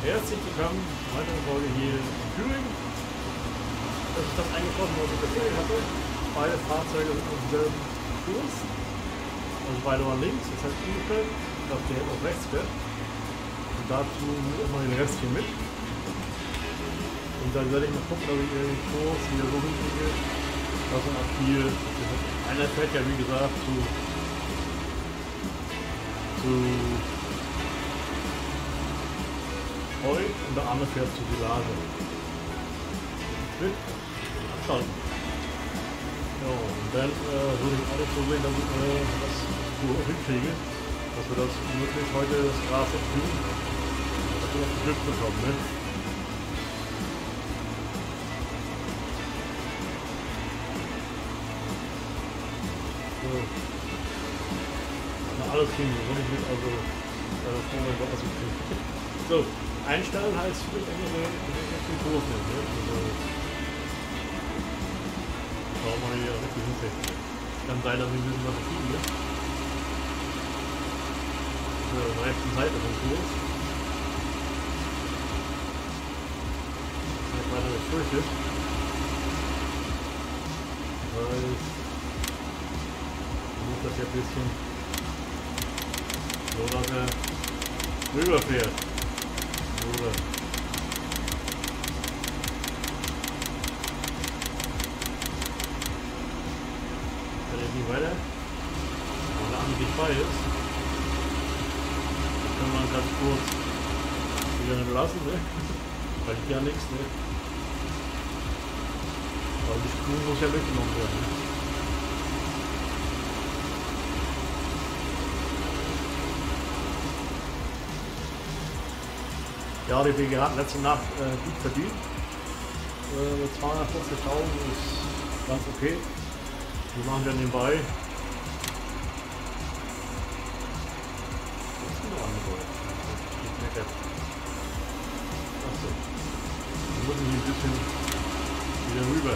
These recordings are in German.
Herzlich willkommen zur weiteren Folge hier in Thüringen. Das ist das eingeschlossen, was ich erzählt hatte. Beide Fahrzeuge sind auf demselben Kurs. Also beide waren links, das heißt umgekehrt, dass der auf rechts fährt. Und dazu immer den Rest hier mit. Und dann werde ich mal gucken, ob ich den Kurs wieder so hinkriege, dass man ab hier, einer fährt ja wie gesagt zu, zu Heu und der andere fährt zu Village. Mit Schalten. Ja, und dann äh, würde ich alles so sehen, dass ich äh, das so hinkriege, dass wir das möglichst heute das Gras abkühlen, dass wir das Glück bekommen. Ne? So. Na, alles kriegen wir, wenn ich mit, also äh, froh, wenn wir alles kriegen. So, einstellen heißt für den Kurs nehmen. Ne? Also, schauen wir hier richtig hinkriegen. Kann sein, dass wir ein bisschen was verschieben. Ne? Auf der rechten Seite vom Kurs. Nicht weiter nicht fürchtet. Weil ich muss das ja ein bisschen so, dass er rüberfährt. Oder? Kann jetzt nicht weiter? Weil der nicht frei ist. Das können wir ganz kurz wieder nicht lassen, ne? Weil ja nichts, ne? Weil die Spur muss ja weggenommen werden. Ne? Ja, die hat letzte Nacht äh, gut verdient. Äh, 240.000 ist ganz okay. Die machen wir nebenbei. Was ist denn noch angeboten? Achso. Wir müssen hier ein bisschen wieder rüber.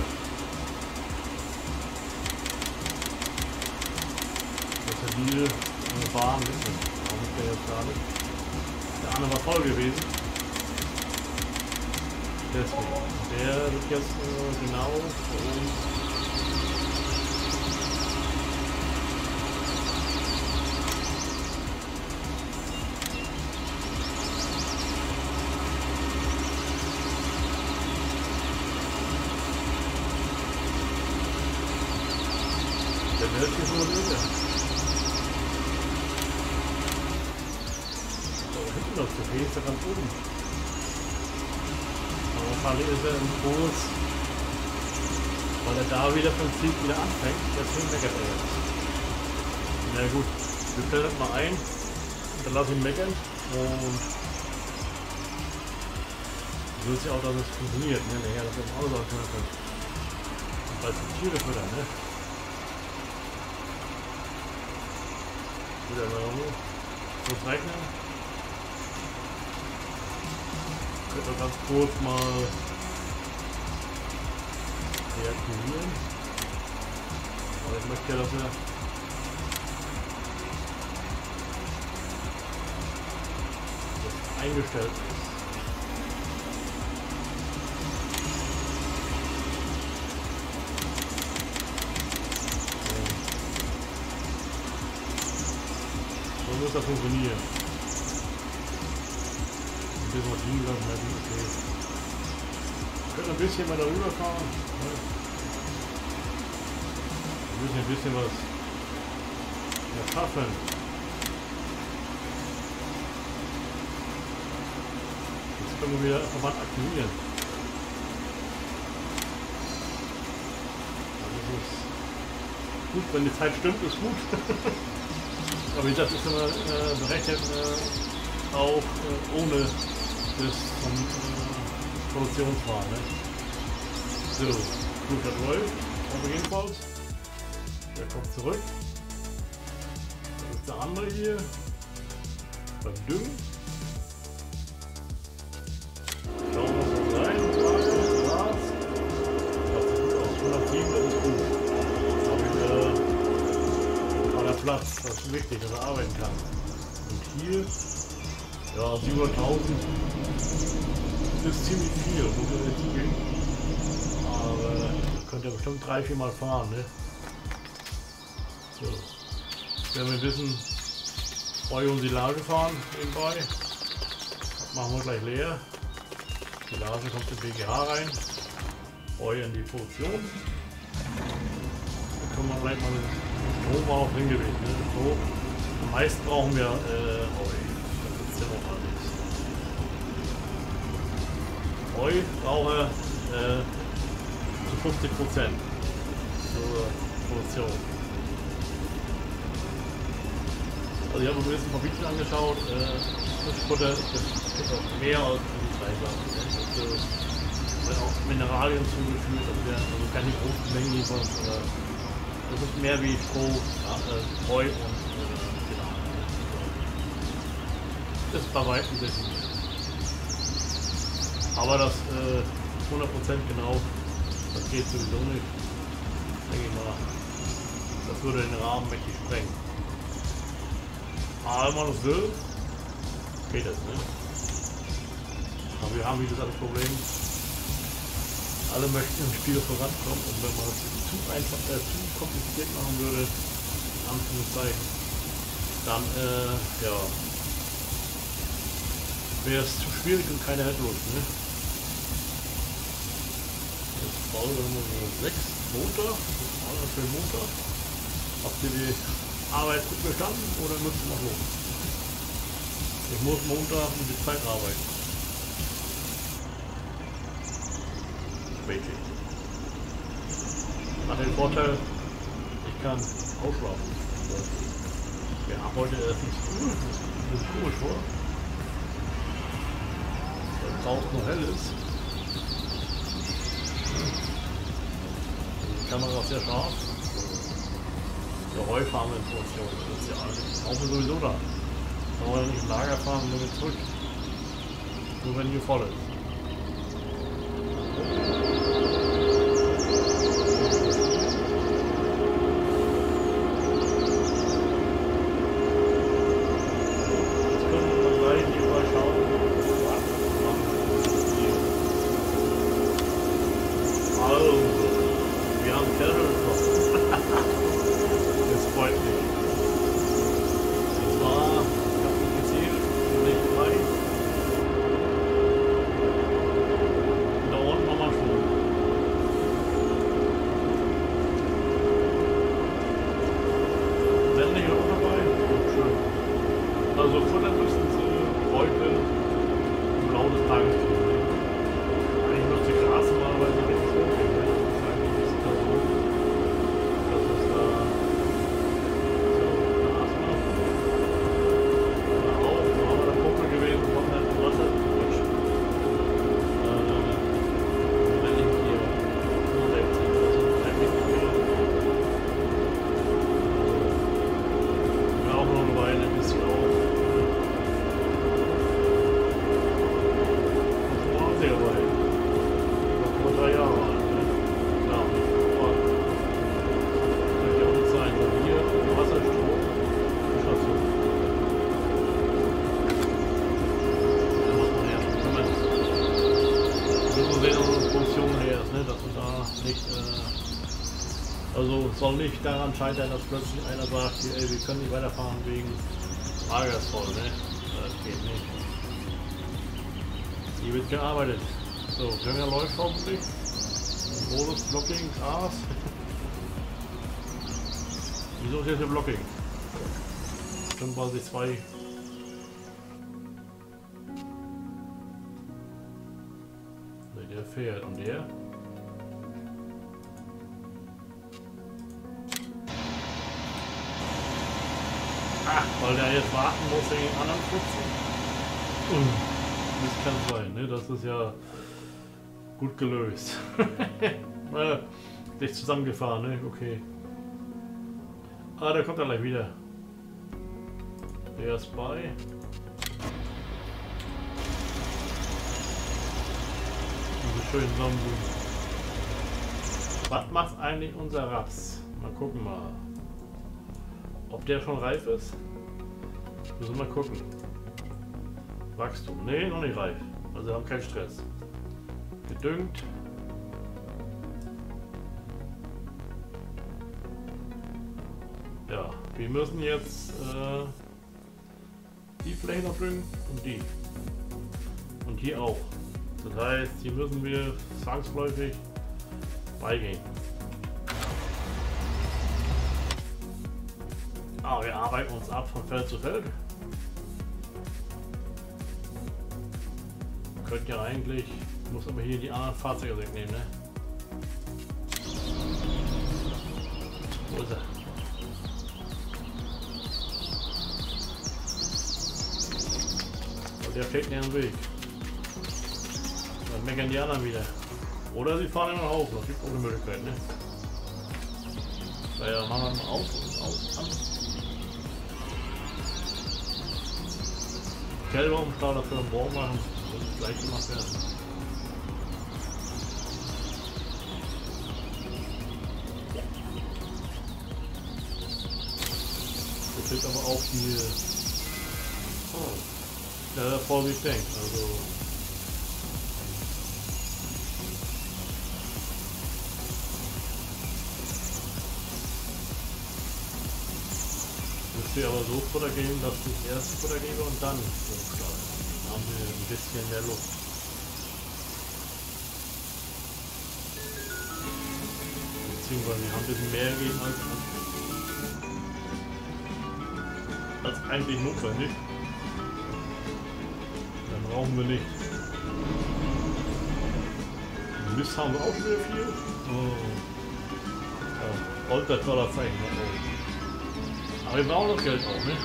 Das ist ja die äh, Bahn, ist das? Warum ist der jetzt gerade? Der andere war voll gewesen. Deswegen. Der wird jetzt äh, genau für uns. Der wird hier so rüber. Da hinten noch zu viel, ist er ganz oben. Falle ist er im Kurs, weil er da wieder vom Sieg wieder anfängt. Deswegen meckert er jetzt. Na gut, wir stellen das mal ein. Dann lass ihn meckern. Und so ist ja auch, dass es funktioniert. Ne? Nachher, dass wir im Auto sagen können. Und bald die Tiere füttern, ne? Wieder mal so rechnen. Ich werde ganz kurz mal deaktivieren. Aber ich möchte ja, dass er das eingestellt ist. So muss das funktionieren bisschen was lassen, also okay. Wir können ein bisschen mal darüber fahren. Wir müssen ein bisschen was erschaffen. Jetzt können wir wieder Verband aktivieren. Das ist gut, wenn die Zeit stimmt, ist gut. Aber wie gesagt, ist immer äh, berechnet äh, auch äh, ohne bis zum äh, Produktionswahl. Ne? So, gut, das läuft. Aber jedenfalls, der kommt zurück. Das ist der andere hier. Beim Düngen. Schauen wir, das sein Gras. Das sieht gut aus. 107, das ist gut. Jetzt habe ich äh, der Platz. Das ist wichtig, dass er arbeiten kann. Und hier ja, 700.000 ist ziemlich viel, muss ich jetzt zugeben. Aber könnt ihr bestimmt drei, vier Mal fahren, ne? So. Wenn wir wissen, Eu und Silage fahren nebenbei. Das machen wir gleich leer. Silage kommt in BGH rein. Eu in die Produktion. Da können wir gleich mal den Strom auch hingewiesen. Ne? So. Am meisten brauchen wir äh, Eu. Das ist ja noch alles. Eu brauche äh, zu 50 Prozent zur Produktion. Also ich habe mir ein paar Videos angeschaut, äh, Fischfutter ist auch mehr als die. Ne? Also, werden auch Mineralien zugeführt, also, also keine großen Mengen. Äh, das ist mehr wie Stroh, äh, Heu und Das bei weitem gut. Aber das äh, 100% genau, das geht sowieso nicht. Denke ich mal, das würde den Rahmen mächtig sprengen. Aber wenn man es will, geht es, ne? Aber wir haben, wie gesagt, das Problem, alle möchten im Spiel vorankommen und wenn man es zu einfach, äh, zu kompliziert machen würde, Anführungszeichen, dann, äh, ja, wäre es zu schwierig und keiner hätte Lust, ne? Jetzt bauen wir nur sechs Motor, das schön Motor. Habt ihr die Arbeit gut bestanden oder müssen wir noch los? Ich muss Montag um die Zeit arbeiten. Spätschicht. Hat den Vorteil, ich kann ausschlafen. Wir haben heute erst nicht früh. Das ist komisch vor. Draußen noch hell ist. Die Kamera ist sehr scharf. Geräuschfarminformation ist ja auch sowieso da. Wenn wir nicht im Lager fahren, nur wir zurück. Nur wenn hier voll ist. Hello. Soll nicht daran scheitern, dass plötzlich einer sagt, ey, wir können nicht weiterfahren wegen Lager voll, ne? Das geht nicht. Hier wird gearbeitet. So, Dünger läuft hoffentlich. Modus Blocking, Gras. Wieso ist jetzt ein Blocking? Schon quasi zwei. Der fährt und der. Weil der jetzt warten muss wegen den anderen Putzen. Das kann sein, ne? Das ist ja gut gelöst. naja, dich zusammengefahren, ne? Okay. Ah, der kommt dann gleich wieder. Der ist bei. Diese schönen Sonnenblumen. Was macht eigentlich unser Raps? Mal gucken mal. Ob der schon reif ist? Müssen wir mal gucken. Wachstum. Nee, noch nicht reif. Also haben keinen Stress. Gedüngt. Ja, wir müssen jetzt äh, die Fläche noch düngen und die. Und hier auch. Das heißt, hier müssen wir zwangsläufig beigehen. Ah, wir arbeiten uns ab von Feld zu Feld. Könnt ja eigentlich, muss aber hier die anderen Fahrzeuge wegnehmen, ne? Wo ist er? Und der fällt mir am Weg. Dann meckern die anderen wieder. Oder sie fahren immer auf, das gibt auch eine Möglichkeit, ne? Naja, machen wir mal auf und auf, an. Kälberumstau dafür einen Bohr machen, das muss gleich gemacht werden. Das wird aber auch viel oh, ja, voll wie ich denke. Also wir aber so Futter geben, dass ich erst Futter gebe und dann umsteuern. Dann haben wir ein bisschen mehr Luft. Beziehungsweise wir haben ein bisschen mehr gegeben als, als eigentlich notwendig. Dann brauchen wir nicht. Mist haben wir auch wieder viel. Oh. Ja, rollt das Dollar-Zeichen nach Aber wir brauchen das Geld auch, ne?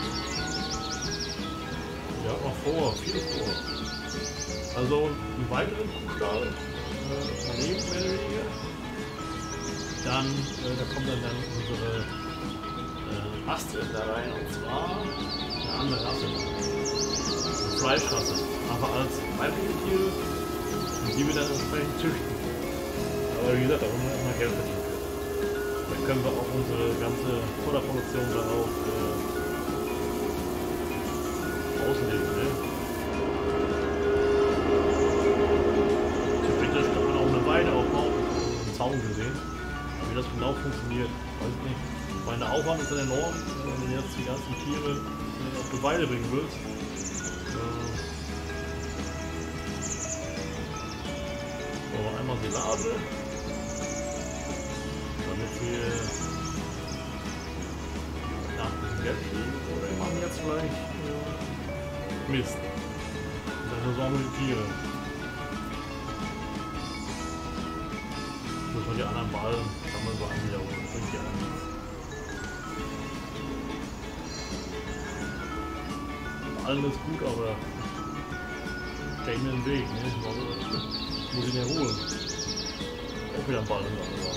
Wir haben noch vor, viel vor. Also einen weiteren Kuhstall äh, daneben mehr oder weniger. Dann, äh, da kommt dann, dann unsere äh, Rasse da rein und zwar eine andere Rasse. Eine Fleischrasse. Aber als weibliche Tiere, die wir dann entsprechend züchten. Aber wie gesagt, da wollen wir immer Geld verdienen können wir auch unsere ganze Futterproduktion darauf äh, auslegen. Ne? Theoretisch kann man auch eine Weide aufbauen, einen Zaun gesehen. Aber wie das genau funktioniert, weiß ich nicht. Ich meine, Aufwand ist ja enorm, wenn du jetzt die ganzen Tiere auf die Weide bringen willst. Äh, so, einmal Silage wir nach dem kriegen oder machen jetzt gleich äh, Mist. Dann versorgen wir die Tiere. Muss man die anderen Ballen kann man so einwiederholen. Das bringt ja nichts. Allen ist gut, aber mir den Weg, ne? Muss ihn ja holen. Auch wieder ein Ball in der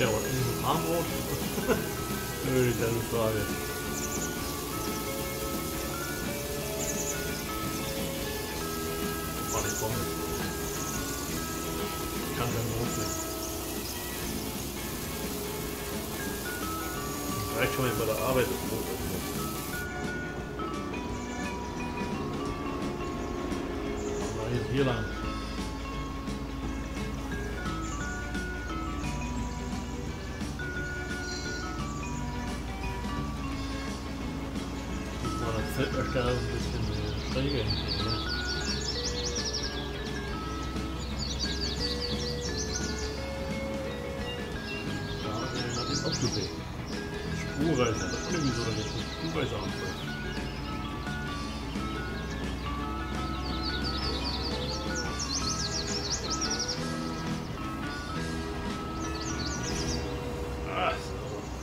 Ja, und in diesem Armbrot? Nö, keine Frage. Oh, die Pommes. Ich kann kein Brot sehen. Reicht schon, wenn bei der Arbeit das Brot hier lang. Mal das Zelterstelle ein bisschen schräger ne? Da hat er den abgesehen. Spurreiser, das ist irgendwie so, dass das Spurreiser anfällt.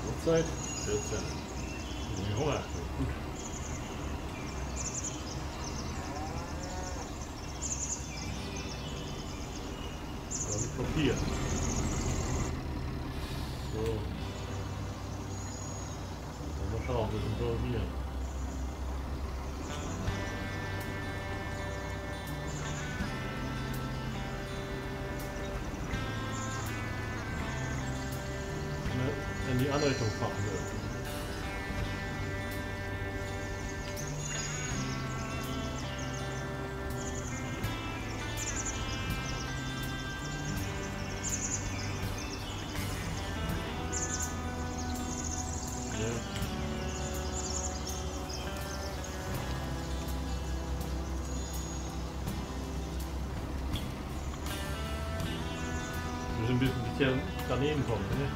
Uhrzeit? 14. Hunger. Gut. Papier. So. Mal schauen, wir sind involvieren. Ne, in die andere Richtung fahren will. Daneben kommen. Ne?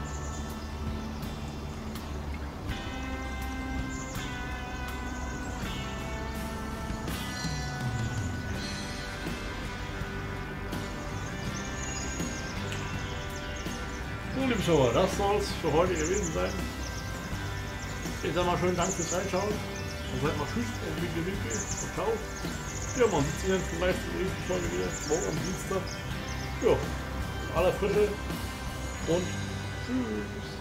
So, liebe Schauer, das soll es für heute gewesen sein. Ich sag mal schön Dank fürs Reinschauen. Und seid mal Tschüss und Winke Winke und Ciao. Ja, man sieht sich dann vielleicht in der nächsten Folge wieder, morgen am Dienstag. Ja, aller Frische und tschüss.